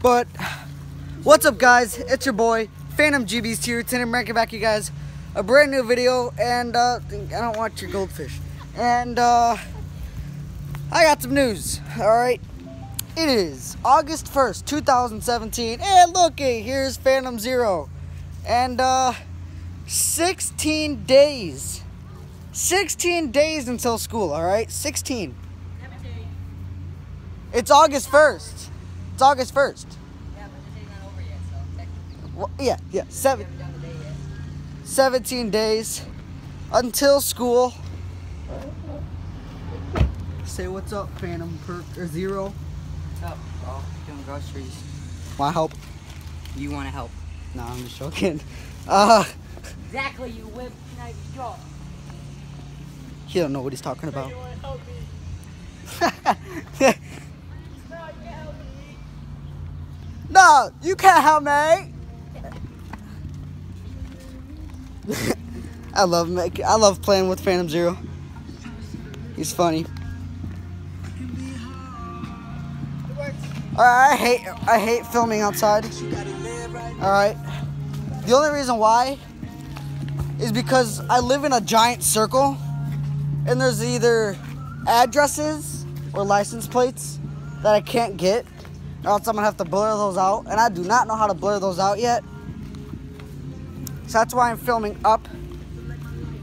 But what's up, guys? It's your boy Phantom GB's here. Today I'm back you guys a brand new video, and uh, I don't want your goldfish. And uh, I got some news. All right, it is August 1st, 2017, and looky, here's Phantom Zero, and uh, 16 days. 16 days until school, all right? 16. It's August 1st. It's August 1st. Yeah, but the day's not over yet, so technically Well, yeah, yeah, seven, haven't done the day yet. 17 days until school. Say what's up, Phantom Perk or Zero. What's up? Oh, doing groceries. Want help? You want to help? No, I'm just joking. Uh, Exactly, you whip knife jaw. he don't know what he's talking about. no, you can't help me. I love make I love playing with Phantom Zero. He's funny. Alright, I hate I hate filming outside. Alright. The only reason why is because I live in a giant circle and there's either addresses or license plates that I can't get, or else I'm gonna have to blur those out, and I do not know how to blur those out yet. So that's why I'm filming up,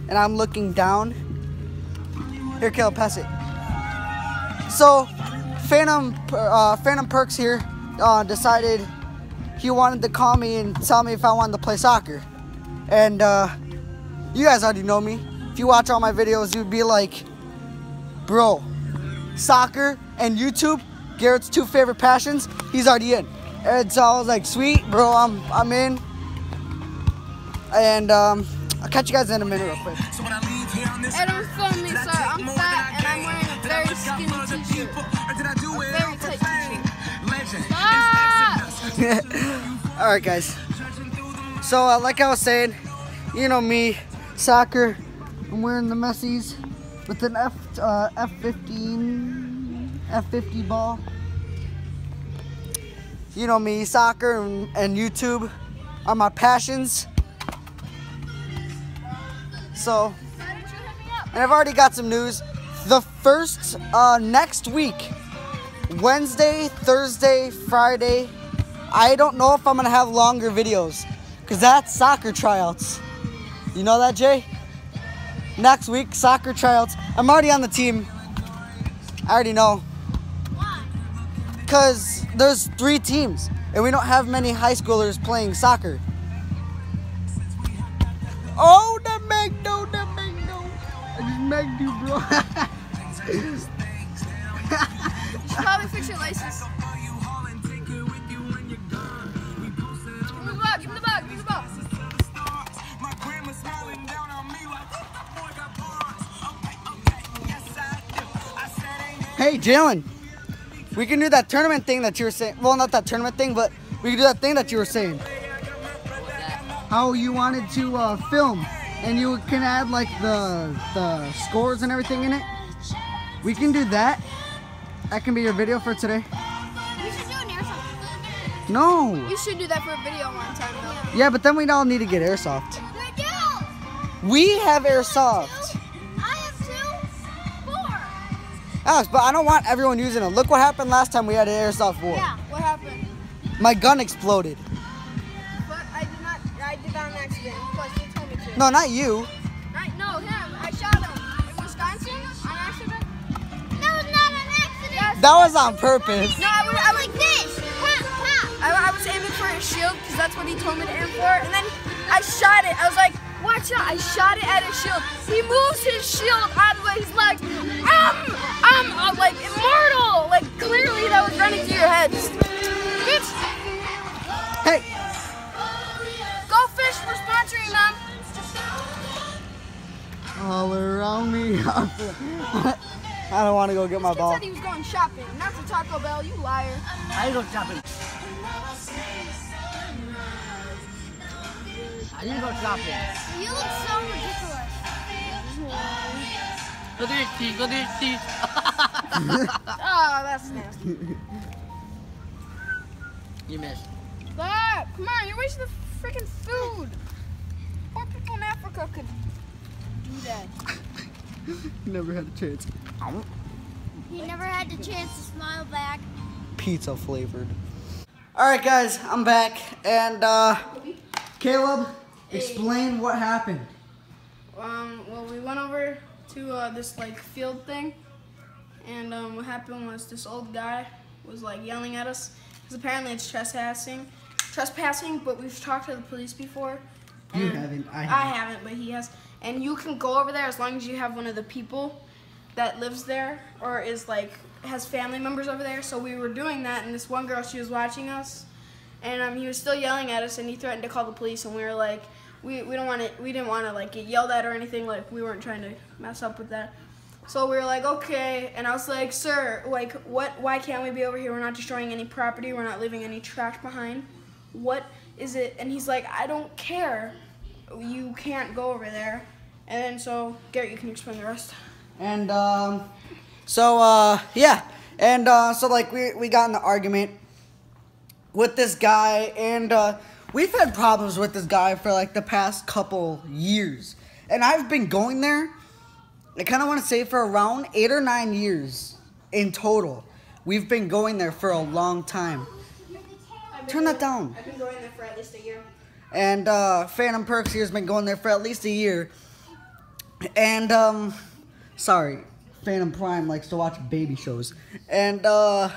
and I'm looking down. Here, Caleb, pass it. So, Phantom, uh, Phantom Perks here uh, decided he wanted to call me and tell me if I wanted to play soccer, and uh, you guys already know me. If you watch all my videos, you'd be like, bro, soccer and YouTube, Garrett's two favorite passions, he's already in. And so I was like, sweet, bro, I'm I'm in. And um, I'll catch you guys in a minute real quick. so And I'm filming, sir. I'm fat and I'm wearing a very skinny t-shirt. A very tight t-shirt. Ah! all right, guys. So uh, like I was saying, you know me, soccer. I'm wearing the Messies with an F uh, F15 F50 ball. You know me, soccer and, and YouTube are my passions. So, and I've already got some news. The first uh, next week, Wednesday, Thursday, Friday. I don't know if I'm gonna have longer videos, cause that's soccer tryouts. You know that, Jay? Next week, soccer tryouts. I'm already on the team. I already know. Cause there's three teams, and we don't have many high schoolers playing soccer. Oh, the Magno, the Magno. I just megged you, bro. You should probably fix your license. Give me the ball, give me the ball, give me the ball. Hey, Jalen, we can do that tournament thing that you were saying. Well, not that tournament thing, but we can do that thing that you were saying. How you wanted to uh, film, and you can add like the the scores and everything in it. We can do that. That can be your video for today. You should do an airsoft. No. You should do that for a video one time, though. Yeah, but then we'd all need to get airsoft. Do! We have airsoft. Alex, but I don't want everyone using it. Look what happened last time we had an airsoft war. Yeah, what happened? My gun exploded. But I did not, I did that on accident. Plus, you told me to. No, not you. I, no, him. I shot him. In Wisconsin on accident. That was not an accident. That was on purpose. No, I was, I was like this. Pop, pop. I, I was aiming for his shield because that's what he told me to aim for. And then I shot it. I was like, watch out. I shot it at his shield. He moves his shield out of his legs. Um, I'm around me. I don't want to go get my Kid ball. said he was going shopping, not to Taco Bell. You liar. I go shopping. I didn't go shopping. You look so ridiculous. Look at his teeth. Look at his teeth. Oh, that's nasty. You missed. Stop! Come on, you're wasting the freaking food. Poor people in Africa could do that. He never had a chance. He never had the chance to smile back. Pizza flavored. All right, guys, I'm back, and uh, Caleb, explain what happened. Um, well, we went over to uh, this like field thing, and um, what happened was this old guy was like yelling at us because apparently it's trespassing, trespassing. But we've talked to the police before. You haven't, I I haven't. haven't, but he has. And you can go over there as long as you have one of the people that lives there or is like has family members over there. So we were doing that, and this one girl she was watching us, and um, he was still yelling at us, and he threatened to call the police, and we were like, we, we don't want to, we didn't want to like get yelled at or anything. Like we weren't trying to mess up with that. So we were like, okay, and I was like, sir, like, what? Why can't we be over here? We're not destroying any property. We're not leaving any trash behind. What is it? And he's like, I don't care. You can't go over there. And then so Garrett, you can explain the rest. And um, so uh, yeah, and uh, so like we we got in an argument with this guy, and uh, we've had problems with this guy for like the past couple years, and I've been going there. I kind of want to say for around eight or nine years in total. We've been going there for a long time. Turn that down. I've been going there for at least a year. And uh, Phantom Perks here has been going there for at least a year. And um, sorry, Phantom Prime likes to watch baby shows. And uh,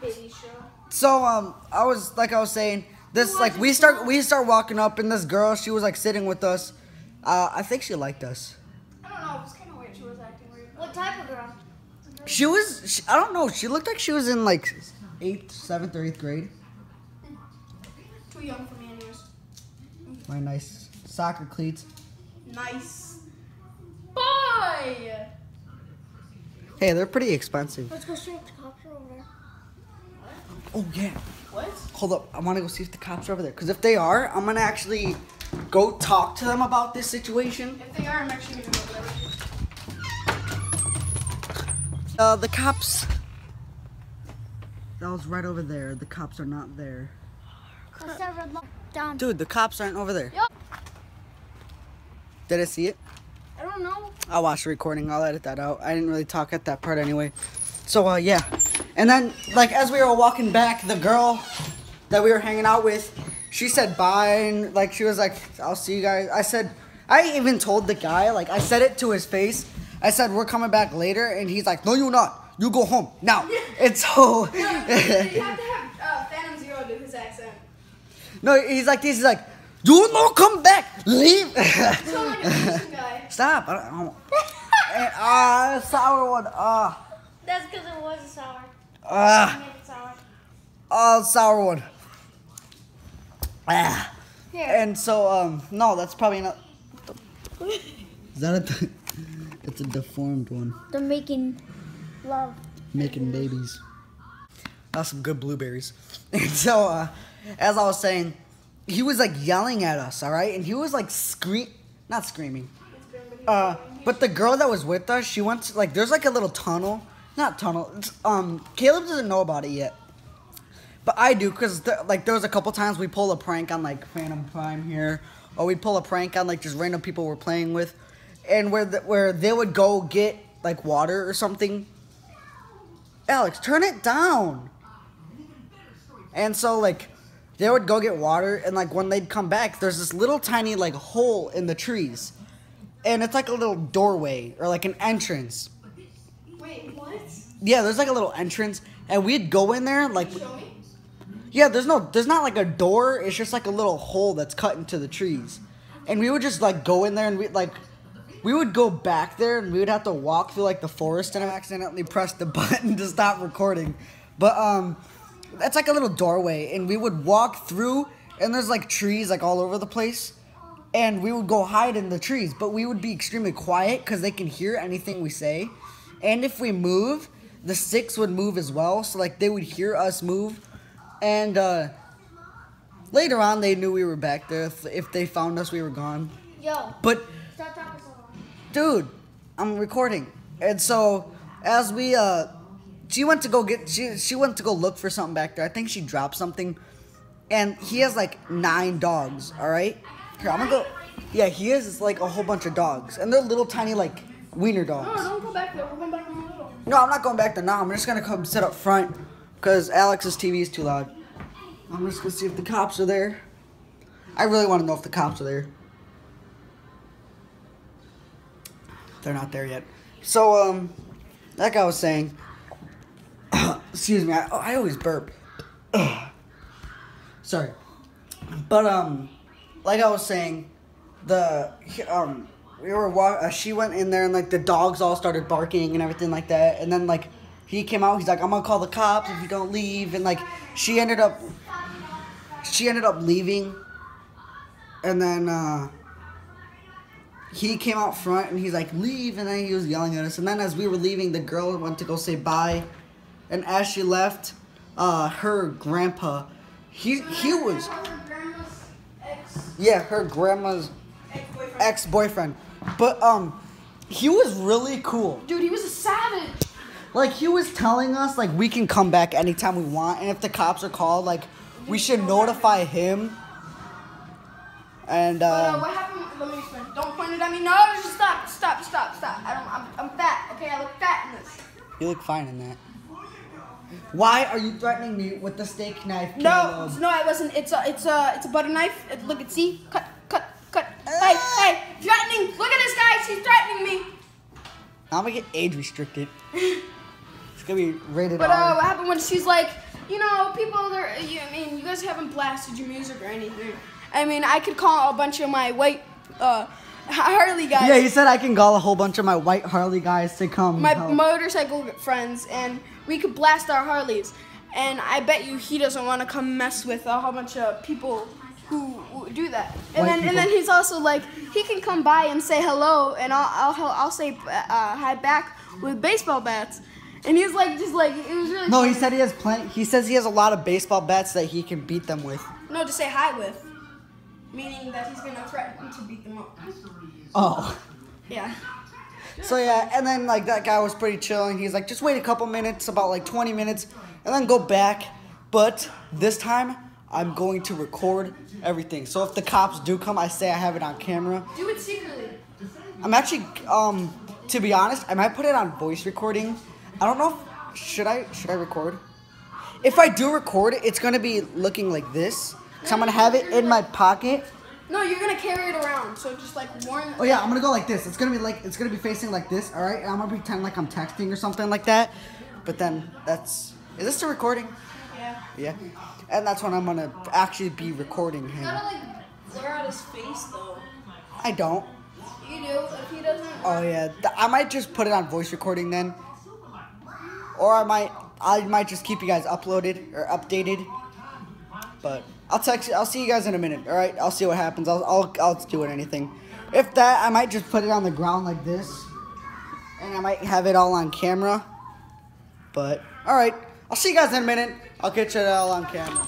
baby show. so um, I was like I was saying, this like we start we start walking up, and this girl she was like sitting with us. Uh, I think she liked us. I don't know. It was kind of weird. She was acting weird. What type of girl? She was she, I don't know. She looked like she was in like eighth, seventh, or eighth grade. Too young for me, anyways. My nice soccer cleats. Nice. Boy. Hey, they're pretty expensive. Let's go straight to the cops are over there. Oh yeah. What? Hold up, I want to go see if the cops are over there. Because if they are, I'm gonna actually go talk to them about this situation. If they are, I'm actually gonna go there. Uh, the cops. That was right over there. The cops are not there. Cross that red line. Down. Dude, the cops aren't over there. Yup. Did I see it? I don't know. I'll watch the recording. I'll edit that out. I didn't really talk at that part anyway. So, uh, yeah. And then, like, as we were walking back, the girl that we were hanging out with, she said bye, and, like, she was like, I'll see you guys. I said, I even told the guy, like, I said it to his face. I said, we're coming back later, and he's like, no, you're not. You go home now. And so, you have to have uh, Phantom Zero do his accent. no, he's like this. He's like, you not come back, leave. Sound like a Asian guy. Stop. I don't, and, ah, sour one. Ah, That's because it was a sour. ah. I made it sour. Oh, sour one. Ah. Here. And so, um, no, that's probably not. Is that a? It's a deformed one, They're making love. making babies. That's some good blueberries. And so, uh, as I was saying, he was like yelling at us, all right, and he was like scream, not screaming. Uh, but the girl that was with us, she went to, like there's like a little tunnel, not tunnel. Um, Caleb doesn't know about it yet. But I do, cause the, like there was a couple times we pull a prank on like Phantom Prime here, or we pull a prank on like just random people we're playing with, and where the, where they would go get like water or something. Alex, turn it down. And so like they would go get water, and like when they'd come back, there's this little tiny like hole in the trees, and it's like a little doorway or like an entrance. Wait, what? Yeah, there's like a little entrance, and we'd go in there like. Show me. Yeah, there's no, there's not like a door. It's just like a little hole that's cut into the trees, and we would just like go in there and we like, we would go back there and we would have to walk through like the forest and I accidentally pressed the button to stop recording, but um, that's like a little doorway and we would walk through and there's like trees like all over the place, and we would go hide in the trees, but we would be extremely quiet because they can hear anything we say, and if we move, the sticks would move as well, so like they would hear us move. And uh, later on, they knew we were back there. If, if they found us, we were gone. Yo, But, stop talking so long. dude, I'm recording. And so as we uh she went to go get she she went to go look for something back there. I think she dropped something. And he has like nine dogs, alright? Here, I'm gonna go Yeah, he has like a whole bunch of dogs. And they're little tiny like wiener dogs. No, don't go back there. We're going back in the middle. No, I'm not going back there now. I'm just gonna come sit up front because Alex's TV is too loud. I'm just gonna see if the cops are there. I really want to know if the cops are there. They're not there yet. So, um, like I was saying, excuse me, I, I always burp. Sorry. But, um, like I was saying, the, um, we were wa- uh, she went in there and like the dogs all started barking and everything like that. And then like he came out, he's like, I'm gonna call the cops if you don't leave. And like she ended up, she ended up leaving. And then uh, he came out front and he's like, leave. And then he was yelling at us. And then as we were leaving, the girl went to go say bye. And as she left, uh, her grandpa, he he was yeah, her grandma's ex boyfriend. But um he was really cool. Dude, he was a savage. Like he was telling us like we can come back anytime we want and if the cops are called like we should notify him. And But uh, uh what happened? Let me explain. Don't point it at me. No, just stop, stop, stop, stop. I don't. I'm, I'm fat. Okay, I look fat in this. you look fine in that. Why are you threatening me with the steak knife? No, Caleb? no, I wasn't. It's a, it's a, it's a butter knife. It, look at see, cut, cut, cut. Hey, hey, threatening. Look at this guy. She's threatening me. I'm gonna get age restricted. It's gonna be rated But uh, what happened when she's like, you know, people are. You, I mean, you guys haven't blasted your music or anything. I mean, I could call a bunch of my white uh, Harley guys. Yeah, he said I can call a whole bunch of my white Harley guys to come. my help. motorcycle friends, and we could blast our Harleys. And I bet you he doesn't want to come mess with a whole bunch of people who, do that. And White then and then he's also like he can come by and say hello, and I'll I'll, I'll say uh, hi back with baseball bats. And he's like just like it was really No, he said he has plenty. He says he has a lot of baseball bats that he can beat them with. no to say hi with, meaning that he's gonna threaten to beat them up. Oh. Yeah. So yeah, and then like that guy was pretty chill, and he's like, just wait a couple minutes, about like 20 minutes, and then go back. But this time, I'm going to record everything. So if the cops do come, I say I have it on camera. Do it secretly. I'm actually, um, to be honest, I might put it on voice recording. I don't know. If, should I? Should I record? If I do record it's gonna be looking like this. So I'm gonna have it in my pocket. No, you're gonna carry it around. So just like warn. Oh yeah, I'm gonna go like this. It's gonna be like it's gonna be facing like this. All right, and I'm gonna pretend like I'm texting or something like that. But then that's is this a recording? Yeah. Yeah. And that's when I'm gonna actually be recording him. Gotta like blur out his face though. I don't. You do if he doesn't. Oh yeah, I might just put it on voice recording then, or I might I might just keep you guys uploaded or updated. But I'll text you. I'll see you guys in a minute. All right, I'll see what happens. I'll I'll I'll do it anything. If that, I might just put it on the ground like this, and I might have it all on camera. But all right, I'll see you guys in a minute. I'll get you all on camera.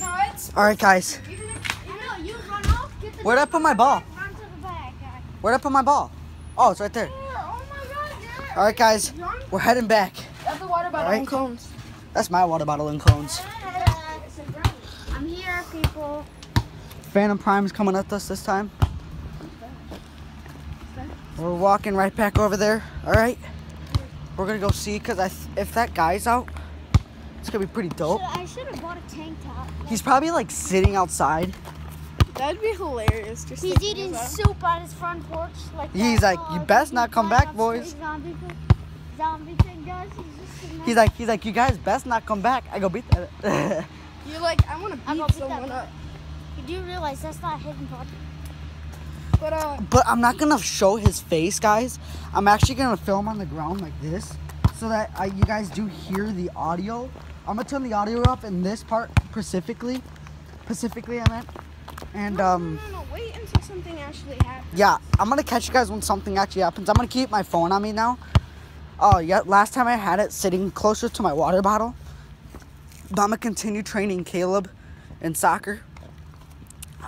No, it's. All right, guys. Even if, you know, you run off, get the Where'd I put my ball? run to the back. guy. Where'd I put my ball? Oh, it's right there. Here, oh my god, Garrett. All right, guys, we're heading back. At the water bottle and cones. That's my water bottle and cones. I'm here, people. Phantom Prime's coming at us this time. We're walking right back over there. All right. We're gonna go see because I th- if that guy's out, it's gonna be pretty dope. Should- I should have bought a tank top. He's probably like sitting outside. That'd be hilarious. Just He's eating soup on his front porch. Like He's that, like, "You oh, best not come back, boys." Zombie, thing- zombie thing does. He's just. He's like, he's like, you guys best not come back. I go beat that. You're like, I want to I'm beat gonna beat someone up. You do realize that's not hidden part. But uh, but I'm not gonna show his face, guys. I'm actually gonna film on the ground like this, so that I, you guys do hear the audio. I'm gonna turn the audio up in this part specifically. Specifically, I meant. And um, no, no, no, wait until something actually happens. yeah, I'm gonna catch you guys when something actually happens. I'm gonna keep my phone on me now. Oh yeah, last time I had it sitting closer to my water bottle. But I'm gonna continue training Caleb in soccer.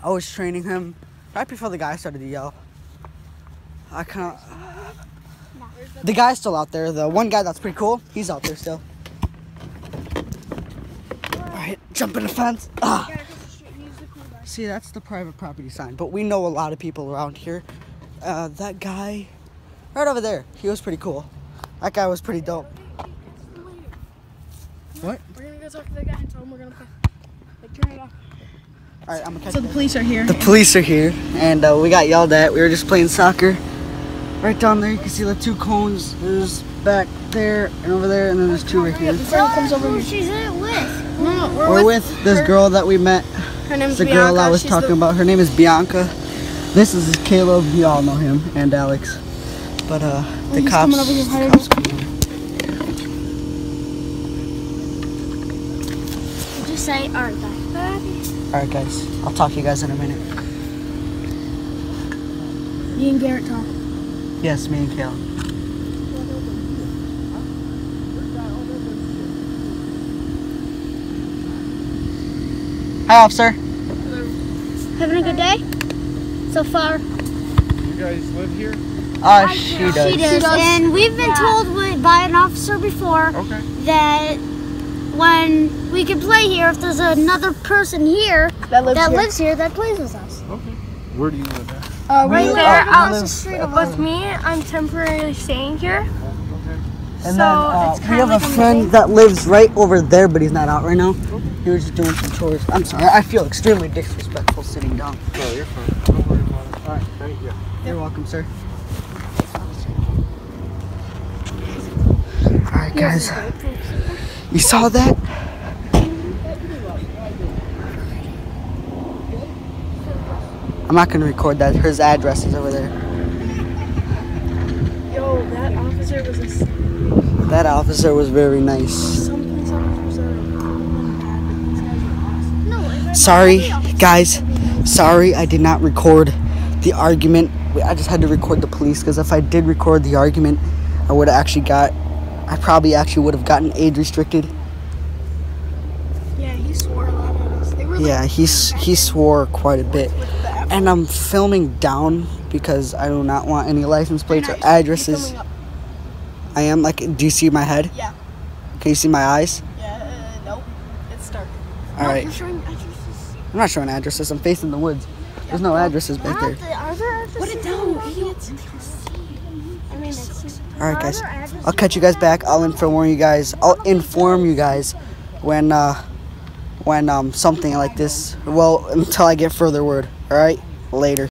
I was training him right before the guy started to yell. I kind of. The guy's still out there. The one guy that's pretty cool, he's out there still. Alright, jump in the fence. Ah. See, that's the private property sign. But we know a lot of people around here. Uh, that guy, right over there, he was pretty cool. That guy was pretty dope. What? We're gonna go talk to the guy and tell him we're gonna play. Like, turn it off. Alright, I'm gonna catch So the police are here. The police are here, and uh, we got yelled at. We were just playing soccer. Right down there, you can see the two cones. There's back there and over there, and then there's two right here. The girl comes over Who here. she's in it with? No, no, We're with this her- girl that we met. Her name's The Bianca. girl I was She's talking the- about. Her name is Bianca. This is Caleb. You all know him, and Alex. But uh, the he's cops. coming over here, the hiding. cops coming over. Just say, aren't I? All right, guys. I'll talk to you guys in a minute. You and Garrett talk. Yes, me and Caleb. Hi, officer. Having a good day? So far? You guys live here? Uh, she does. She does. And we've been told by an officer before Okay. that when we can play here, if there's another person here That lives that here. lives here that plays with us. Okay. Where do you live at? Uh, Right we there, we across live- the street of With me, I'm temporarily staying here. Okay. And So, then uh, it's we kinda have like a a friend that lives right over there, but he's not out right now. He was just doing some chores. I'm sorry. I feel extremely disrespectful sitting down. No, you're fine. Don't worry about it. All right. Thank you. You're welcome, sir. All right, guys. You saw that? I'm not gonna record that. His address is over there. Yo, that officer was a That officer was very nice. some police officers are No, it's Sorry, guys. Sorry, I did not record the argument. I just had to record the police because if I did record the argument, I would have actually got. I probably actually would have gotten age restricted. Yeah, he swore a lot at us. They were like, Yeah, he's he swore quite a bit, and I'm filming down because I do not want any license plates or addresses. I am like. Do you see my head? Yeah. Can you see my eyes? Yeah, uh, nope. It's dark. All right. You're showing addresses. I'm not showing addresses. I'm facing the woods. There's no addresses back there. Are there Put it down, idiots. I mean, it's. All right, guys. I'll catch you guys back. I'll inform you guys. I'll inform you guys when uh when um something like this. Well, until I get further word. All right. Later.